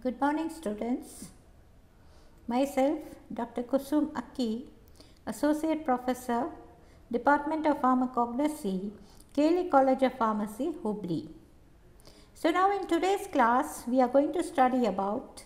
Good morning, students. Myself, Dr. Kusum Akki, Associate Professor, Department of Pharmacognosy, KLE College of Pharmacy, Hubli. So, now in today's class, we are going to study about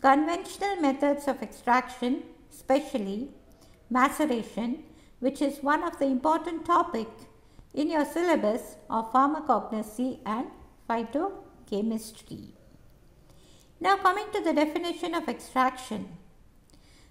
conventional methods of extraction, especially maceration, which is one of the important topic in your syllabus of pharmacognosy and phytochemistry. Now coming to the definition of extraction.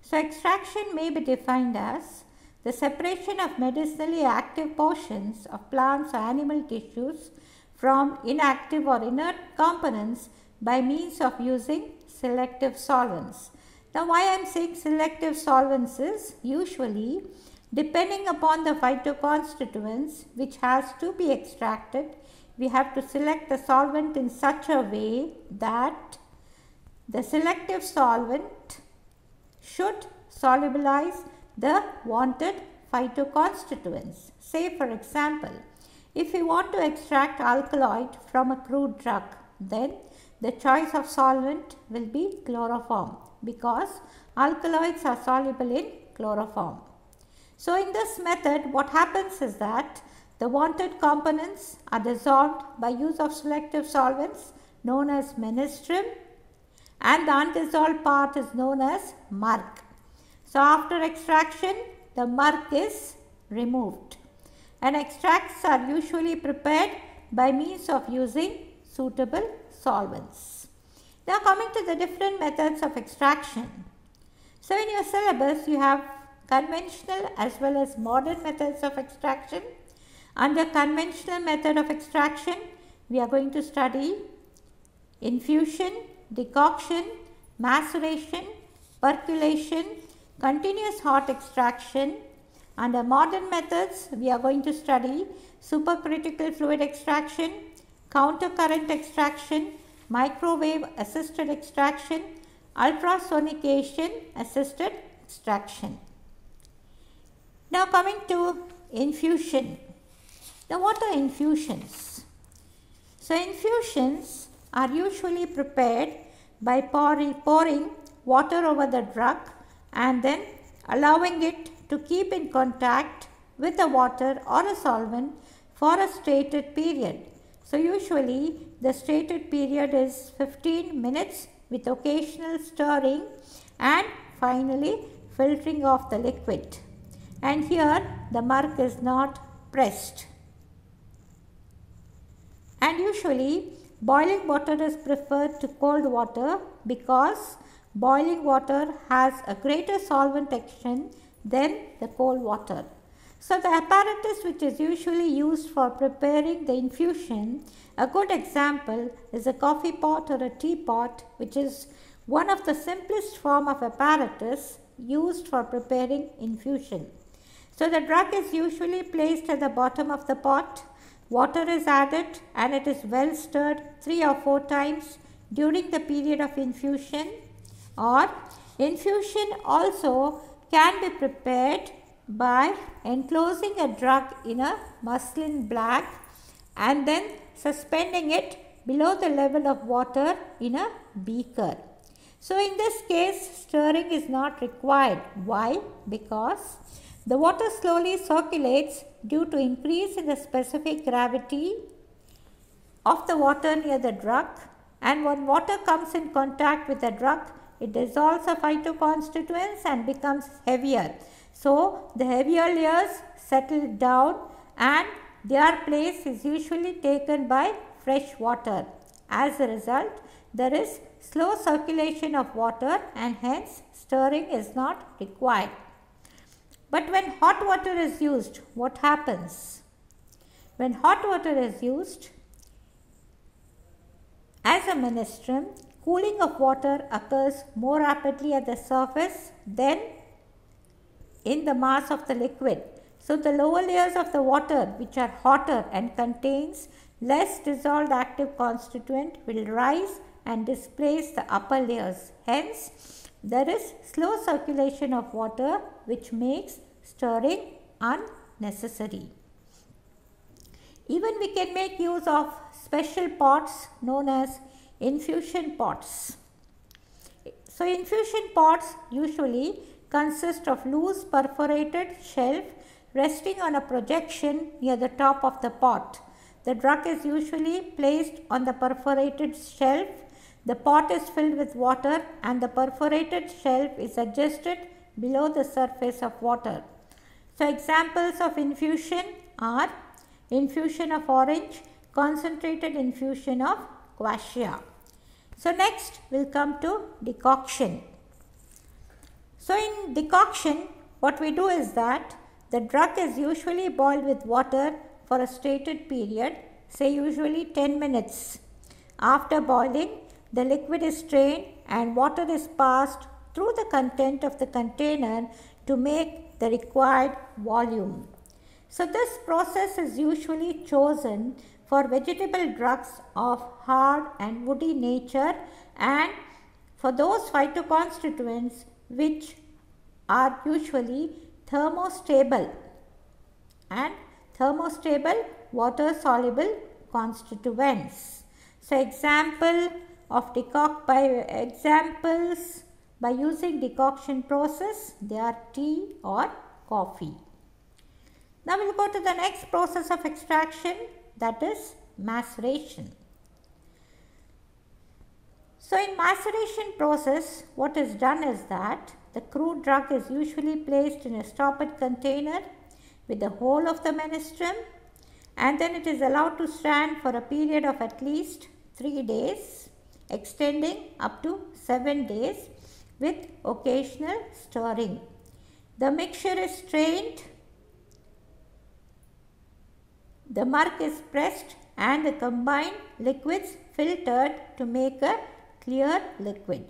So extraction may be defined as the separation of medicinally active portions of plants or animal tissues from inactive or inert components by means of using selective solvents. Now why I am saying selective solvents is usually depending upon the phytoconstituents which has to be extracted we have to select the solvent in such a way that the selective solvent should solubilize the wanted phytoconstituents. Say for example, if we want to extract alkaloid from a crude drug, then the choice of solvent will be chloroform because alkaloids are soluble in chloroform. So in this method what happens is that the wanted components are dissolved by use of selective solvents known as menstruum and the undissolved part is known as murk. So after extraction the murk is removed and extracts are usually prepared by means of using suitable solvents. Now coming to the different methods of extraction. So in your syllabus you have conventional as well as modern methods of extraction. Under conventional method of extraction we are going to study infusion, decoction, maceration, percolation, continuous hot extraction. Under modern methods, we are going to study supercritical fluid extraction, countercurrent extraction, microwave assisted extraction, ultrasonication assisted extraction. Now coming to infusion. Now what are infusions? So infusions are usually prepared by pouring, water over the drug and then allowing it to keep in contact with the water or a solvent for a stated period. So usually the stated period is 15 minutes with occasional stirring and finally filtering of the liquid. And here the murk is not pressed. And usually Boiling water is preferred to cold water because boiling water has a greater solvent action than the cold water. So, the apparatus which is usually used for preparing the infusion, a good example is a coffee pot or a teapot which is one of the simplest form of apparatus used for preparing infusion. So, the drug is usually placed at the bottom of the pot Water is added and it is well stirred 3 or 4 times during the period of infusion or infusion also can be prepared by enclosing a drug in a muslin bag and then suspending it below the level of water in a beaker. So, in this case stirring is not required. Why? Because the water slowly circulates due to increase in the specific gravity of the water near the drug and when water comes in contact with the drug it dissolves the phytoconstituents and becomes heavier. So, the heavier layers settle down and their place is usually taken by fresh water. As a result, there is slow circulation of water and hence stirring is not required. But when hot water is used, what happens? When hot water is used as a menstruum, cooling of water occurs more rapidly at the surface than in the mass of the liquid. So, the lower layers of the water which are hotter and contains less dissolved active constituent will rise and displace the upper layers. Hence, there is slow circulation of water which makes stirring unnecessary. Even we can make use of special pots known as infusion pots. So infusion pots usually consist of loose perforated shelf resting on a projection near the top of the pot. The drug is usually placed on the perforated shelf. The pot is filled with water and the perforated shelf is adjusted below the surface of water. So examples of infusion are infusion of orange, concentrated infusion of quassia. So next we'll come to decoction. So in decoction what we do is that the drug is usually boiled with water for a stated period say usually 10 minutes. After boiling the liquid is strained and water is passed through the content of the container to make the required volume. So this process is usually chosen for vegetable drugs of hard and woody nature and for those phytoconstituents which are usually thermostable and thermostable water soluble constituents. So example of decoct by examples by using decoction process they are tea or coffee. Now we will go to the next process of extraction that is maceration. So in maceration process what is done is that the crude drug is usually placed in a stopped container with the whole of the menstruum and then it is allowed to stand for a period of at least 3 days extending up to 7 days with occasional stirring. The mixture is strained the murk is pressed and the combined liquids filtered to make a clear liquid.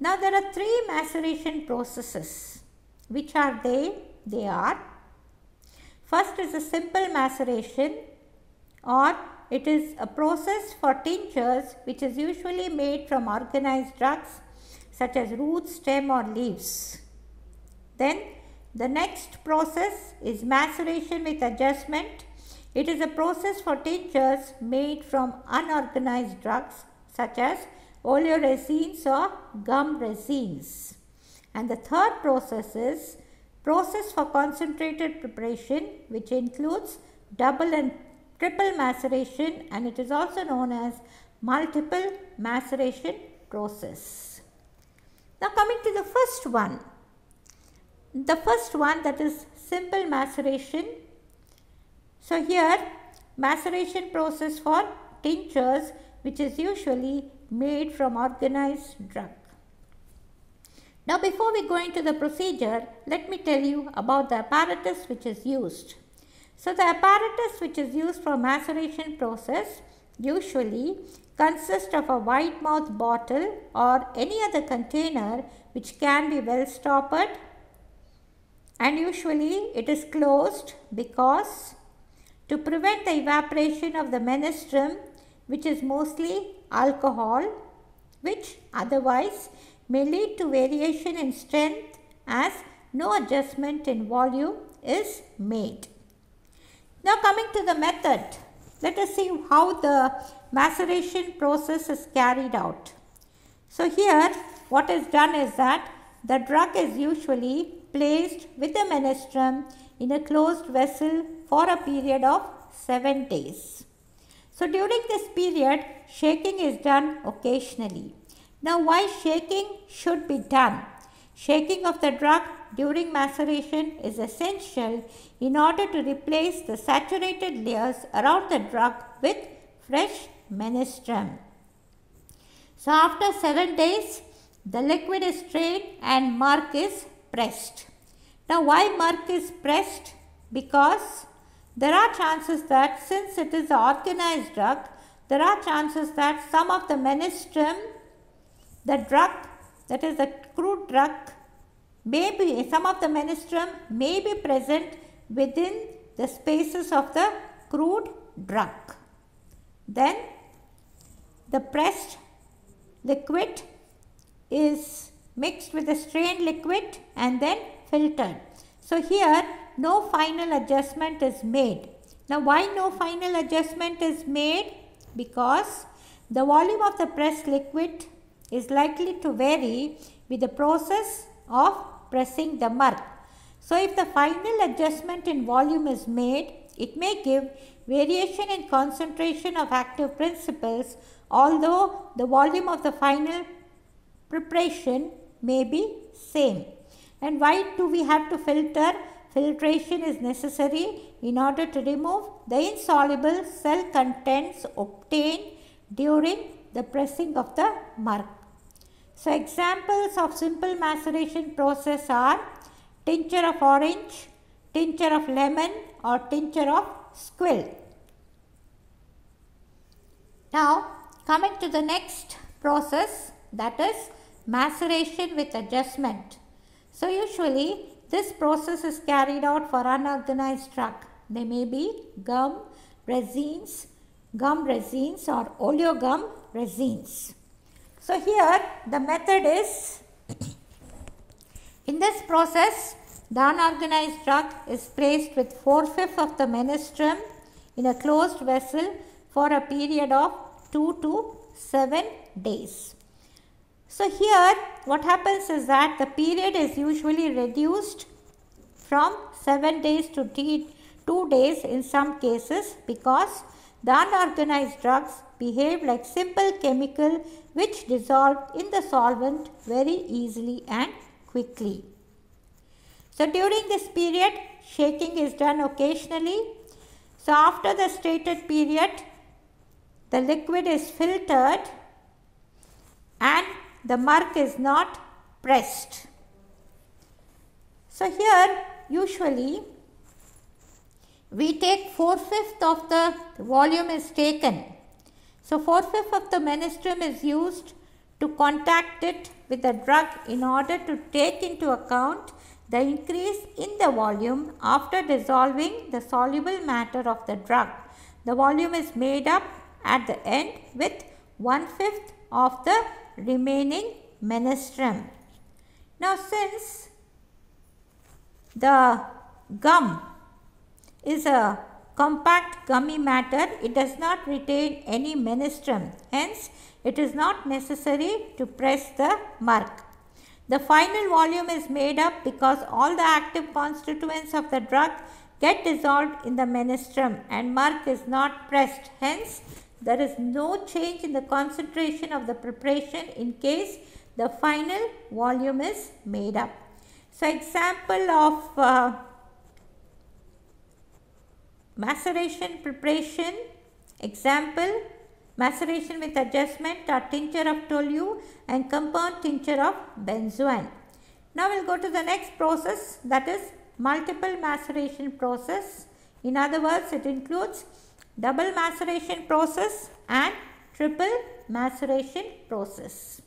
Now there are three maceration processes. Which are they? They are first is a simple maceration or it is a process for tinctures which is usually made from organized drugs such as roots, stem or leaves. Then the next process is maceration with adjustment. It is a process for tinctures made from unorganized drugs such as oleoresins or gum resins. And the third process is process for concentrated preparation which includes double and triple maceration and it is also known as multiple maceration process. Now coming to the first one the first one that is simple maceration. So here maceration process for tinctures which is usually made from organized drug. Now before we go into the procedure, let me tell you about the apparatus which is used. So the apparatus which is used for maceration process usually consists of a wide mouth bottle or any other container which can be well stoppered and usually it is closed because to prevent the evaporation of the menstruum which is mostly alcohol which otherwise may lead to variation in strength as no adjustment in volume is made. Now coming to the method, let us see how the maceration process is carried out. So here what is done is that the drug is usually placed with the menstruum in a closed vessel for a period of 7 days. So during this period, shaking is done occasionally. Now why shaking should be done? Shaking of the drug during maceration is essential in order to replace the saturated layers around the drug with fresh menstruum. So after 7 days, the liquid is strained and murk is pressed. Now why murk is pressed? Because there are chances that since it is an organized drug, there are chances that some of the menstruum, the drug, that is the crude drug, may be, some of the menstruum may be present within the spaces of the crude drug. Then the pressed liquid is mixed with the strained liquid and then filtered. So here no final adjustment is made. Now why no final adjustment is made? Because the volume of the pressed liquid is likely to vary with the process of pressing the marc. So, if the final adjustment in volume is made, it may give variation in concentration of active principles although the volume of the final preparation may be same. And why do we have to filter? Filtration is necessary in order to remove the insoluble cell contents obtained during the pressing of the marc. So, examples of simple maceration process are tincture of orange, tincture of lemon or tincture of squill. Now, coming to the next process that is maceration with adjustment. So, usually this process is carried out for unorganized drug. They may be gum, resins, gum resins or oleogum resins. So, here the method is in this process the unorganized drug is placed with 4 fifths of the menstruum in a closed vessel for a period of 2 to 7 days. So, here what happens is that the period is usually reduced from 7 days to 2 days in some cases because the unorganized drugs behave like simple chemical which dissolve in the solvent very easily and quickly. So during this period shaking is done occasionally. So after the stated period the liquid is filtered and the marc is not pressed. So here usually we take 4 fifth of the volume is taken. So 4 fifth of the menstruum is used to contact it with the drug in order to take into account the increase in the volume after dissolving the soluble matter of the drug. The volume is made up at the end with one fifth of the remaining menstruum. Now since the gum is a compact gummy matter, it does not retain any menstruum. Hence, it is not necessary to press the marc. The final volume is made up because all the active constituents of the drug get dissolved in the menstruum and marc is not pressed. Hence, there is no change in the concentration of the preparation in case the final volume is made up. So, example of uh, maceration preparation, example maceration with adjustment or tincture of tolu and compound tincture of benzoin. Now we'll go to the next process that is multiple maceration process. In other words, it includes double maceration process and triple maceration process.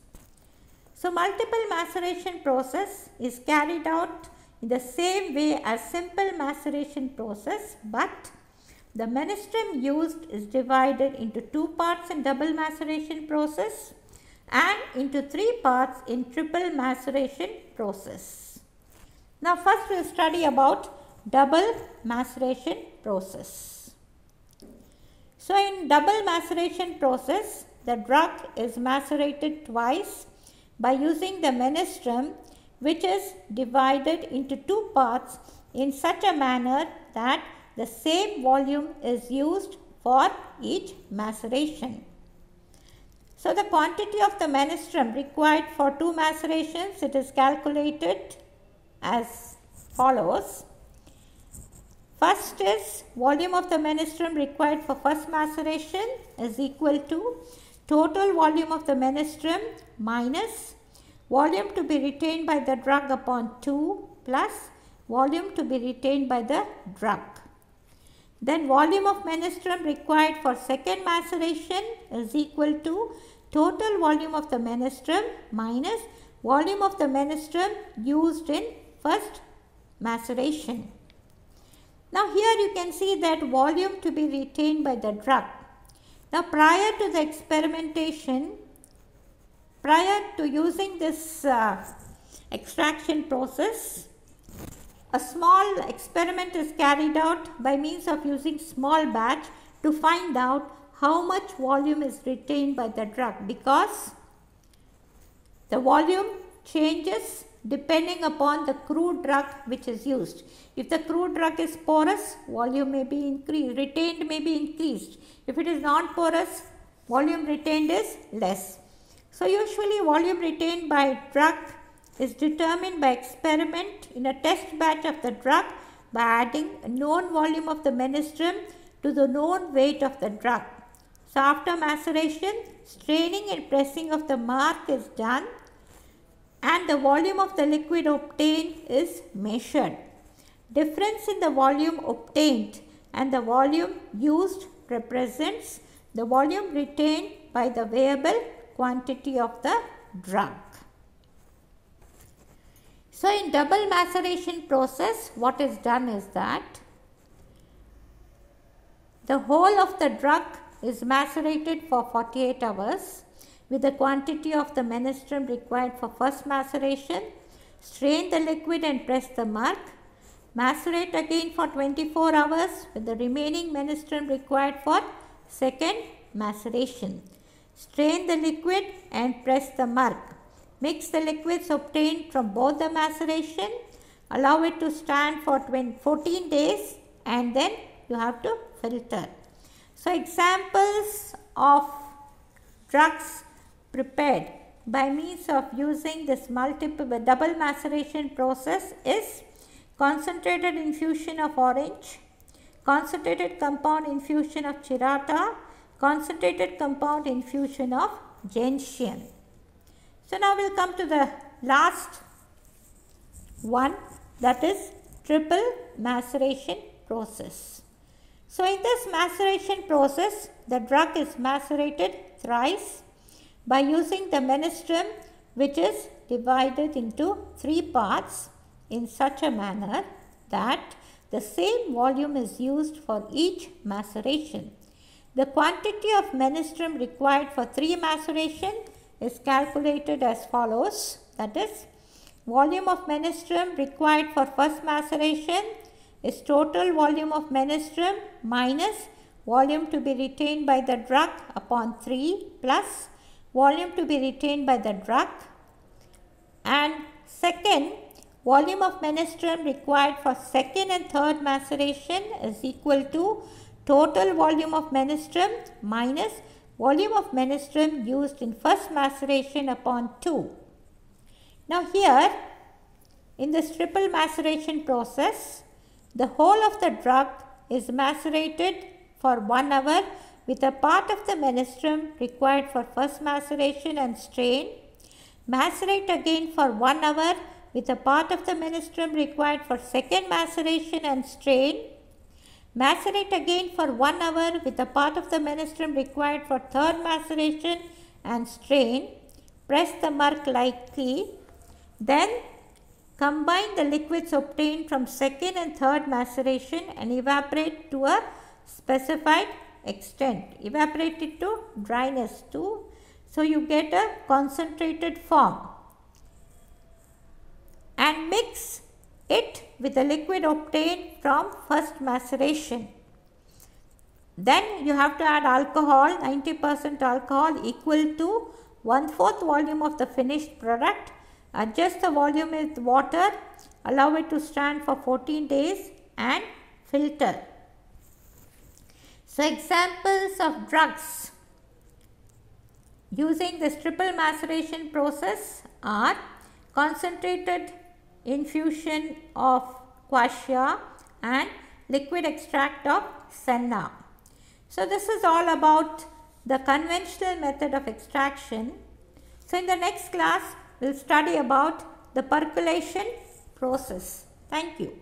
So, multiple maceration process is carried out in the same way as simple maceration process, but the menstruum used is divided into two parts in double maceration process and into three parts in triple maceration process. Now first we will study about double maceration process. So in double maceration process the drug is macerated twice by using the menstruum which is divided into two parts in such a manner that the same volume is used for each maceration. So the quantity of the menstruum required for two macerations it is calculated as follows. First is volume of the menstruum required for first maceration is equal to total volume of the menstruum minus volume to be retained by the drug upon 2 plus volume to be retained by the drug. Then volume of menstruum required for second maceration is equal to total volume of the menstruum minus volume of the menstruum used in first maceration. Now here you can see that volume to be retained by the drug. Now prior to the experimentation, prior to using this uh, extraction process, a small experiment is carried out by means of using small batch to find out how much volume is retained by the drug because The volume changes depending upon the crude drug which is used. If the crude drug is porous, volume may be increased, retained may be increased. If it is non-porous, volume retained is less. So usually volume retained by drug is determined by experiment in a test batch of the drug by adding a known volume of the menstruum to the known weight of the drug. So after maceration, straining and pressing of the marc is done and the volume of the liquid obtained is measured. Difference in the volume obtained and the volume used represents the volume retained by the weighable quantity of the drug. So in double maceration process what is done is that the whole of the drug is macerated for 48 hours with the quantity of the menstruum required for first maceration. Strain the liquid and press the marc. Macerate again for 24 hours with the remaining menstruum required for second maceration. Strain the liquid and press the marc. Mix the liquids obtained from both the maceration. Allow it to stand for 14 days and then you have to filter. So examples of drugs prepared by means of using this multiple double maceration process is concentrated infusion of orange, concentrated compound infusion of chirata, concentrated compound infusion of gentian. So now we'll come to the last one that is triple maceration process. So in this maceration process, the drug is macerated thrice by using the menstruum which is divided into three parts in such a manner that the same volume is used for each maceration. The quantity of menstruum required for three maceration is calculated as follows. That is volume of menstruum required for first maceration is total volume of menstruum minus volume to be retained by the drug upon 3 plus volume to be retained by the drug. And second volume of menstruum required for second and third maceration is equal to total volume of menstruum minus volume of menstruum used in first maceration upon 2. Now here in this triple maceration process the whole of the drug is macerated for 1 hour with a part of the menstruum required for first maceration and strain. Macerate again for 1 hour with a part of the menstruum required for second maceration and strain. Macerate again for 1 hour with a part of the menstruum required for third maceration and strain. Press the marc lightly. Then combine the liquids obtained from second and third maceration and evaporate to a specified extent. Evaporate it to dryness too. So you get a concentrated form. And mix it with the liquid obtained from first maceration. Then you have to add alcohol, 90% alcohol equal to 1 4th volume of the finished product. Adjust the volume with water, allow it to stand for 14 days and filter. So examples of drugs using this triple maceration process are concentrated infusion of quassia and liquid extract of senna. So this is all about the conventional method of extraction. So in the next class, we'll study about the percolation process. Thank you.